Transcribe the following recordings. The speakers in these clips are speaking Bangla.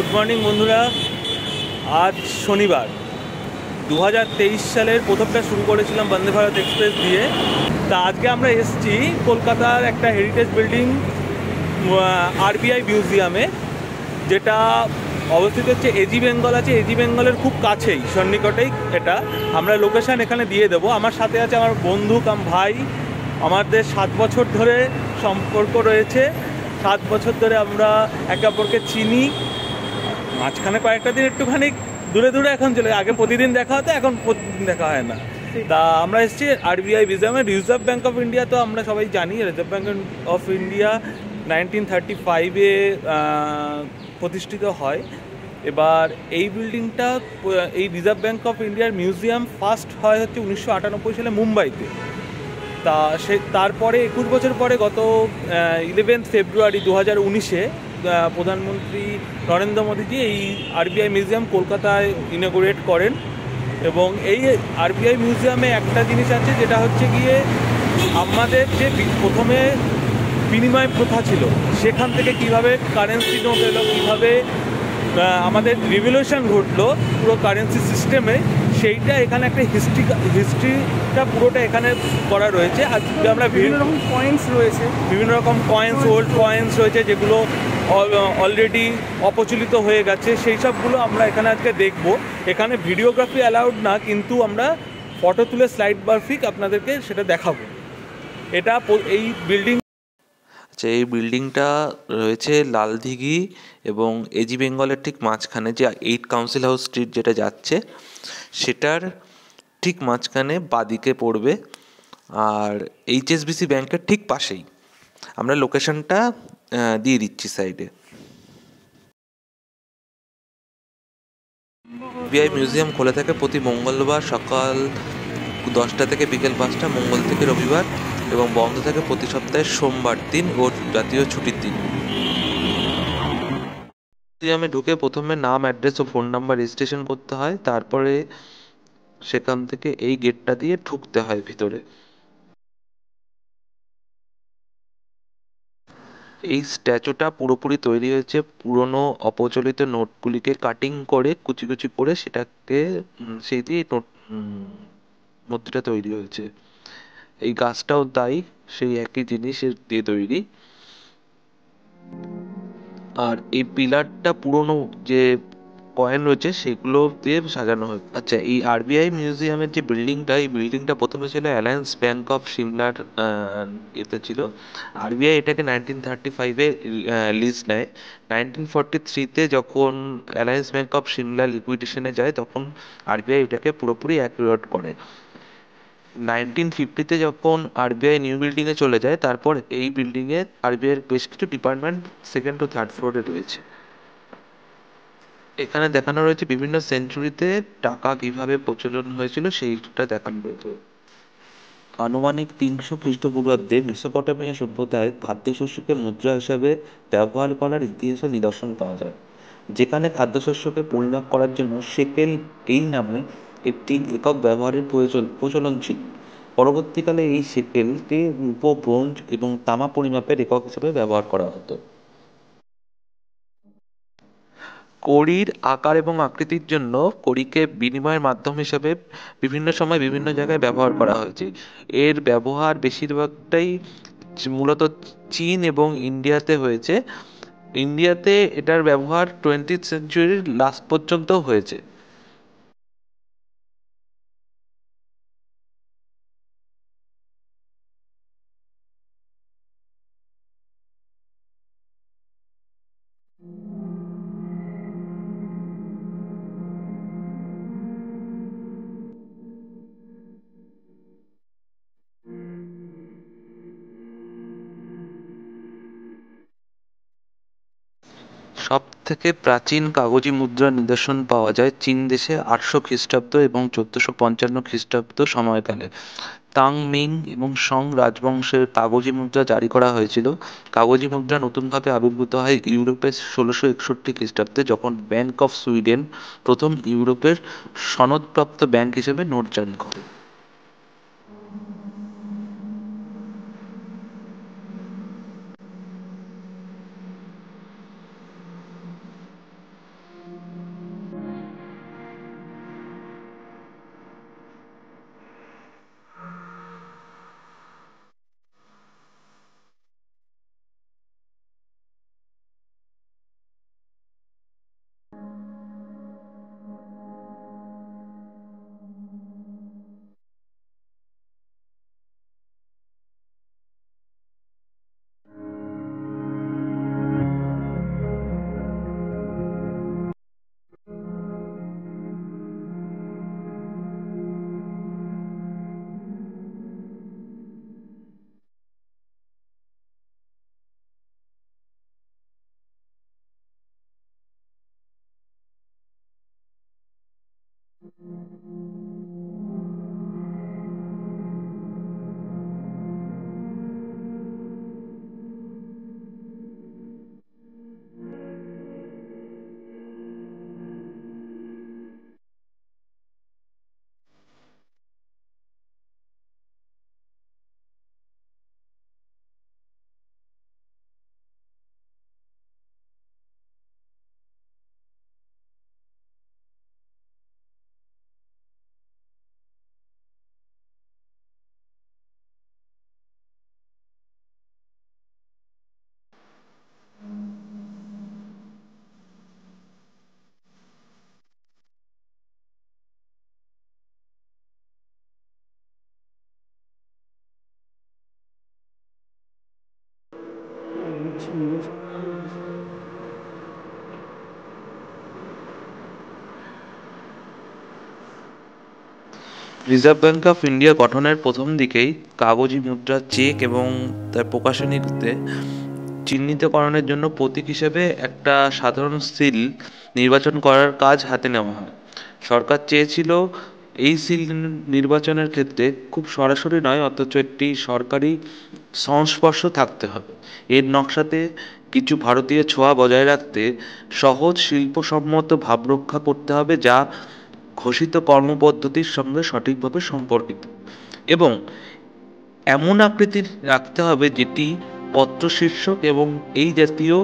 গুড মর্নিং বন্ধুরা। আজ শনিবার। দু হাজার তেইশ সালের প্রথমটা শুরু করেছিলাম বন্দে ভারত এক্সপ্রেস দিয়ে। তা আজকে আমরা এসেছি কলকাতার একটা হেরিটেজ বিল্ডিং আরবিআই মিউজিয়ামে যেটা অবস্থিত হচ্ছে এজি বেঙ্গল আছে। এজি বেঙ্গলের খুব কাছেই, সন্নিকটেই এটা। আমরা লোকেশান এখানে দিয়ে দেবো। আমার সাথে আছে আমার বন্ধু কাম ভাই। আমাদের সাত বছর ধরে সম্পর্ক রয়েছে। সাত বছর ধরে আমরা একে অপরকে চিনি। মাঝখানে কয়েকটা দিন একটুখানি দূরে দূরে এখন চলে আগে প্রতিদিন দেখা হতো এখন প্রতিদিন দেখা হয় না। তা আমরা এসেছি আরবিআই মিউজিয়ামে রিজার্ভ ব্যাঙ্ক অফ ইন্ডিয়া তো আমরা সবাই জানি Reserve Bank of India nineteen thirty ফাইভে প্রতিষ্ঠিত হয়। এবার এই বিল্ডিংটা এই রিজার্ভ ব্যাঙ্ক অফ ইন্ডিয়ার মিউজিয়াম ফার্স্ট হয় হচ্ছে উনিশশো আটানব্বই সালে মুম্বাইতে। তা সে তারপরে একুশ বছর পরে গত ইলেভেন্থ ফেব্রুয়ারি দু হাজার উনিশে প্রধানমন্ত্রী নরেন্দ্র মোদীজি এই আরবিআই মিউজিয়াম কলকাতায় ইনগুরেট করেন। এবং এই আরবিআই মিউজিয়ামে একটা জিনিস আছে, যেটা হচ্ছে গিয়ে আমাদের যে প্রথমে বিনিময় প্রথা ছিল, সেখান থেকে কীভাবে কারেন্সি নোট এলো, কীভাবে আমাদের রিভলিউশন ঘটলো, পুরো কারেন্সি সিস্টেমে সেইটা এখানে একটা হিস্ট্রি হিস্ট্রিটা পুরোটা এখানে করা রয়েছে। আর আমরা বিভিন্ন রকম পয়েন্টস রয়েছে। বিভিন্ন রকম কয়েন্স ওল্ড কয়েন্স রয়েছে। যেগুলো অলরেডি অপচলিত হয়ে গেছে সেই সবগুলো আমরা এখানে আজকে দেখব। এখানে ভিডিওগ্রাফি অ্যালাউড না কিন্তু আমরা ফটো তুলে স্লাইড বারফিক আপনাদেরকে সেটা দেখাবো। এটা এই বিল্ডিং আচ্ছা এই বিল্ডিংটা রয়েছে লালদিঘি এবং এজি বেঙ্গলের ঠিক মাঝখানে যে এইট কাউন্সিল হাউস স্ট্রিট যেটা যাচ্ছে সেটার ঠিক মাঝখানে বাদিকে পড়বে আর এইচএসবিসি ব্যাংকের ঠিক পাশেই। আমরা লোকেশনটা দিয়ে দিচ্ছি সাইডে। বিআই মিউজিয়াম খোলা থাকে প্রতি মঙ্গলবার সকাল দশটা থেকে বিকেল পাঁচটা, মঙ্গল থেকে রবিবার এবং বন্ধ থাকে প্রতি সপ্তাহে সোমবার দিন ও জাতীয় ছুটির দিন। মিউজিয়ামে ঢুকে প্রথমে নাম অ্যাড্রেস ও ফোন নাম্বার রেজিস্ট্রেশন করতে হয়, তারপরে সেখান থেকে এই গেটটা দিয়ে ঢুকতে হয় ভিতরে। এই স্ট্যাচুটা পুরোপুরি তৈরি হয়েছে, পুরনো অপচলিত নোটগুলিকে কাটিং করে, কুচি কুচি করে সেটাকে সেই দিয়ে নোট মূর্তিটা তৈরি হয়েছে। এই গাছটাও তাই, সেই একই জিনিসের দিয়ে তৈরি। আর এই পিলারটা পুরনো যে কয়েন রয়েছে, সেগুলো দিয়ে সাজানো হয় আচ্ছা এই আরবিআই মিউজিয়ামের যে বিল্ডিংটা এই বিল্ডিংটা প্রথমে ছিল অ্যালায়েন্স ব্যাঙ্ক অফ সিমলার এতে ছিল। আরবিআই এটাকে নাইনটিন থার্টি ফাইভে লিজ নেয়। নাইনটিন ফর্টি থ্রিতে যখন অ্যালায়েন্স ব্যাঙ্ক অফ সিমলা লিকুইডেশনে যায়, তখন আরবিআই এটাকে পুরোপুরি অ্যাকুরেট করে। নাইনটিন ফিফটিতে যখন আরবিআই নিউ বিল্ডিংয়ে চলে যায়, তারপর এই বিল্ডিংয়ে আরবিআইয়ের বেশ কিছু ডিপার্টমেন্ট সেকেন্ড ও থার্ড ফ্লোরে রয়েছে। এখানে দেখানো রয়েছে বিভিন্ন সেঞ্চুরিতে টাকা কীভাবে প্রচলন হয়েছিল, সেইটা দেখানো রয়েছে। আনুমানিক তিনশো খ্রিস্টপূর্বাব্দে মেসোপটেমিয়া সভ্যতায় খাদ্যশস্যকে মুদ্রা হিসাবে ব্যবহার করার ইতিহাসে নিদর্শন পাওয়া যায়। যেখানে খাদ্যশস্যকে পরিমাপ করার জন্য সেকেল এই নামে একটি একক ব্যবহারের প্রয়োজন প্রচলন ছিল পরবর্তীকালে এই সেকেলকে রূপ ব্রোঞ্জ এবং তামা পরিমাপের একক হিসেবে ব্যবহার করা হতো। কড়ির আকার এবং আকৃতির জন্য কড়িকে বিনিময়ের মাধ্যম হিসেবে বিভিন্ন সময় বিভিন্ন জায়গায় ব্যবহার করা হয়েছে। এর ব্যবহার বেশিরভাগটাই মূলত চীন এবং ইন্ডিয়াতে হয়েছে। ইন্ডিয়াতে এটার ব্যবহার টোয়েন্টি সেঞ্চুরির লাস্ট পর্যন্ত হয়েছে। থেকে প্রাচীন কাগজি মুদ্রার নিদর্শন পাওয়া যায় চীন দেশে আটশো খ্রিস্টাব্দ এবং চোদ্দশো পঞ্চান্ন খ্রিস্টাব্দ সময়কালে। তাং মিং এবং সং রাজবংশের কাগজি মুদ্রা জারি করা হয়েছিল। কাগজি মুদ্রা নতুনভাবে আবির্ভূত হয় ইউরোপে ষোলোশো একষট্টি খ্রিস্টাব্দে, যখন ব্যাঙ্ক অফ সুইডেন প্রথম ইউরোপের সনদপ্রাপ্ত ব্যাংক হিসেবে নোট জারি করে রিজার্ভ ব্যাঙ্ক অফ ইন্ডিয়া গঠনের প্রথম দিকেই কাগজি মুদ্রা চেক এবং তার প্রকাশনীতে চিহ্নিতকরণের জন্য প্রতীক হিসেবে একটা সাধারণ সিল নির্বাচন করার কাজ হাতে নেওয়া হয়। সরকার চেয়েছিল এই সিল নির্বাচনের ক্ষেত্রে খুব সরাসরি নয়, অথচ একটি সরকারি সংস্পর্শ থাকতে হবে। এর নকশাতে কিছু ভারতীয় ছোঁয়া বজায় রাখতে সহজ শিল্পসম্মত ভাব রক্ষা করতে হবে, যা ঘোষিত কর্মপদ্ধতির সঙ্গে সঠিকভাবে সম্পর্কিত। এবং এমন আকৃতির রাখতে হবে যেটি পত্র শীর্ষক এবং এই জাতীয়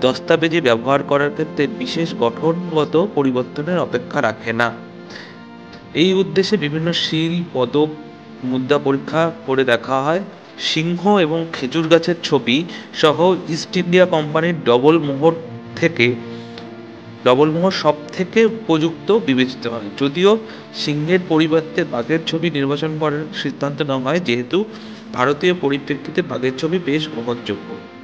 দস্তাবেজে ব্যবহার করার ক্ষেত্রে বিশেষ গঠনগত পরিবর্তনের অপেক্ষা রাখে না। এই উদ্দেশ্যে বিভিন্ন শিল, পদক, মুদ্রা পরীক্ষা করে দেখা হয়। সিংহ এবং খেজুর গাছের ছবি সহ ইস্ট ইন্ডিয়া কোম্পানির ডবল মোহর থেকে ডবল মোহর সব থেকে উপযুক্ত বিবেচিত হয়। যদিও সিংহের পরিবর্তে বাঘের ছবি নির্বাচন করার সিদ্ধান্ত নেওয়া হয়, যেহেতু ভারতীয় পরিপ্রেক্ষিতে বাঘের ছবি বেশ গ্রহণযোগ্য।